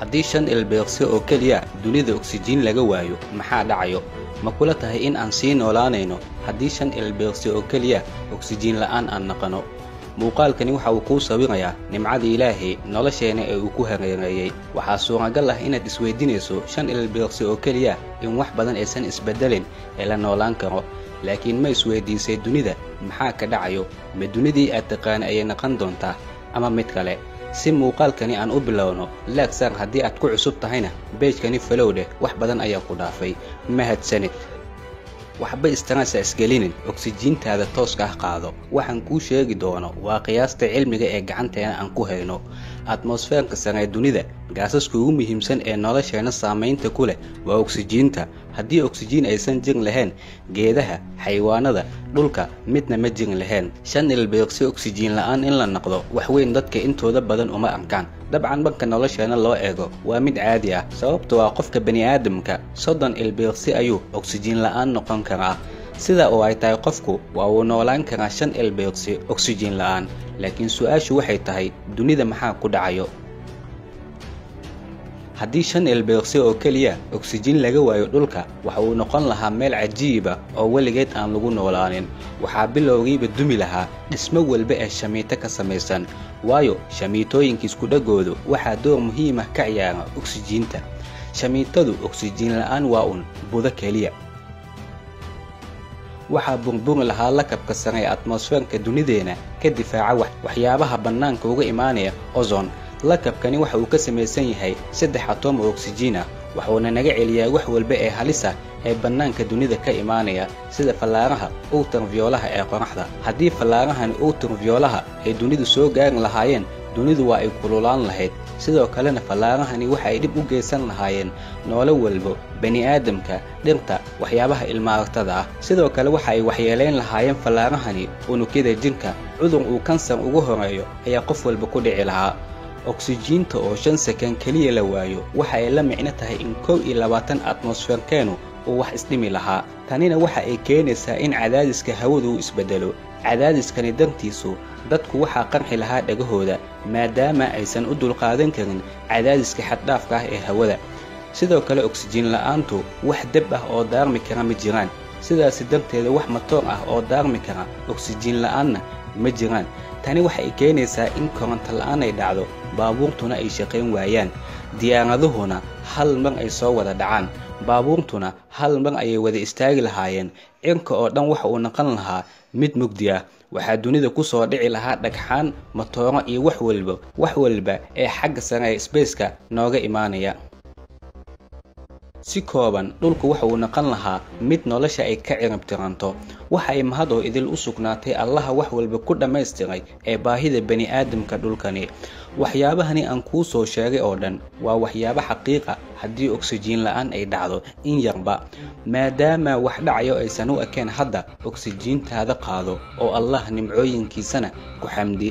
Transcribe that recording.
haddii shan ilbeeqsi oo keliya dunida oksijiin laga waayo maxaa dhacayo ma kula tahay in aan sii noolaanayno haddii shan ilbeeqsi oo keliya oksijiin la'aan aan naqano? Muuqaalkani waxa uu kuu sawirayaa nimcada ilaahay nolosheenna ee uu ku hareereeyey waxaa suuragal ah inaad isweydiinayso shan ilbeeqsi oo keliya in wax badan aysan isbeddelin ee la noolaan karo. Laakiin ma isweydiisay dunida maxaa ka dhacayo? Ma dunidii aad taqaana ayay naqan doontaa? Ama mid kale si muuqaalkani aan u bilowno laagsaar haddii aad ku cusub tahayna beejkani falow dheh wax badan ayaa ku dhaafay. Mahadsanid waxba istanasa isgelinin oksijiintaada tooska ah qaado. Waxaan kuu sheegi doono waa qiyaasta cilmiga ee gacanteena aan ku hayno. Atmosfeerka saree dunida gaasaska ugu muhiimsan ee nolosheenna saamaynta ku leh waa oksijiinta. Haddii oksijiin aysan jirin lahayn geedaha xayawaanada dhulka midna ma jirin lahayn. Shan ilbeeqsi oksijiin la'aan in la noqdo. Wax weyn dadka intooda badan uma arkaan. Dabcan marka nolosheenna loo eego. Waa mid caadi ah sababta waa qofka bani'aadamka. Soddon ilbeeqsi ayuu oksijiin la'aan noqon karaa. Sida oo ay tahay qofku waa uu noolaan karaa shan ilbeeqsi oksijiin la'aan. Laakiin su'aashu waxay tahay dunida maxaa ku dhacayo haddii shan ilbeeqsi oo keliya oksijiin laga waayo dhulka waxa uu noqon lahaa meel cajiiba oo weligeed aan lagu noolaanin. Waxaa bilowgiiba dumi lahaa dhismo walba ee shamiito ka samaysan waayo shamiitooyinka iskudhagoodu waxaa door muhiim ah ka ciyaara oksijiinta. Shamiitadu oksijiin la'aan waa un budo keliya. Waxaa burburi lahaa lakabka sare ee atmosfeerka dunideena ka difaaca waxyaabaha bannaanka uga imaanaya ozon lakabkani waxa uu ka samaysan yahay saddex atom oo oksijiin ah wuxuuna naga celiyaa wax walba ee halis ah ee bannaanka dunida ka imaanaya sida fallaaraha ultarviyoolaha ee qoraxda haddii fallaarahani ultarviyoolaha ay dunidu soo gaari lahaayeen dunidu waa ay kululaan lahayd. Sidoo kalena fallaarahani waxa ay dhib u geysan lahaayeen noolo walbo bani'aadamka dhirta waxyaabaha ilmaaragtada ah. Sidoo kale waxa ay waxyeelayn lahaayeen fallaarahani unugyada jinka. Cudur uu kansar ugu horeeyo ayaa qof walba ku dhici lahaa oksijiinta oo shan sakan keliya la waayo waxa ay la micno tahay in kow iyo labaatan atmosfeerkeenu uu wax isdhimi lahaa. Tanina waxa ay keenaysaa in cadaadiska hawadu isbeddelo cadaadiskani dartiisu dadku waxaa qarxi lahaa dhagahooda maadaama aysan u dulqaadan karin cadaadiska xaddhaafka ah ee hawada. Sidoo kale oksijiin la'aantu wax deb ah oo daarmi kara ma jiraan. Sidaasi darteeda wax matoor ah oo daarmi kara oksijiin la'aanna ma jiraan tani waxay keenaysaa in koronto la'aan ay dhacdo baabuurtuna ay shaqayn waayaan diyaaraduhuna hal mar ay soo wada dhacaan baabuurtuna hal mar ayay wada istaagi lahaayeen. Cirka oo dhan waxa uu noqon lahaa mid mugdi ah. Waxaa dunida ku soo dhici lahaa dhagxaan matooro iyo wax walba wax walba ee xagga sare ee sbaceka nooga imaanaya si kooban dhulku waxa uu noqon lahaa mid nolosha ay ka cirib tiranto. Waxa ay mahad oo idil u sugnaatay allaha wax walba ku dhammaystiray ee baahida bani'aadamka dhulkani. Waxyaabahani aan kuu soo sheegay oo dhan waa waxyaabo xaqiiqa haddii oksijiin la'aan ay dhacdo in yarba. Maadaama wax dhacayo aysan u ekeen hadda oksijiintaada qaado oo allah nimcooyinkiisana ku xamdi